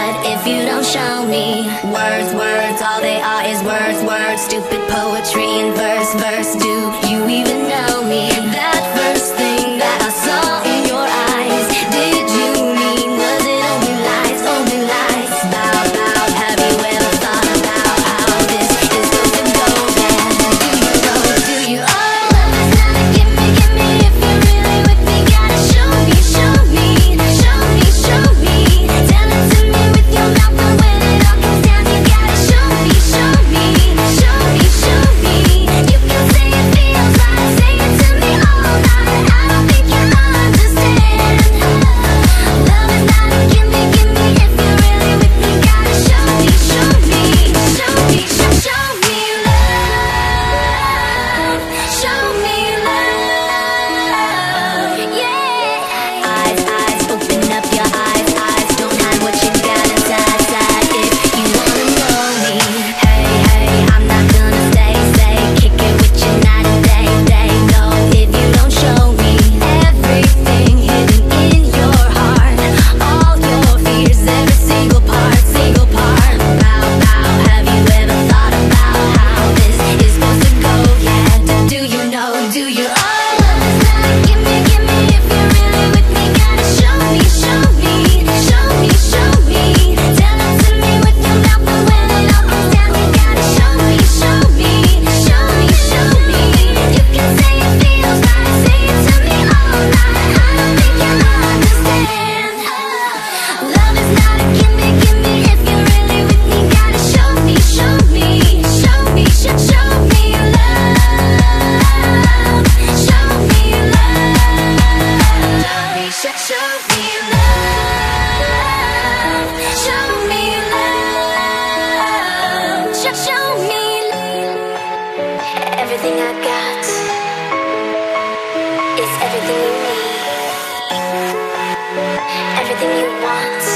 But if you don't show me. Words, words, all they are is words, words, stupid poetry and verse, verse, do you even know me? That It's everything you need, everything you want.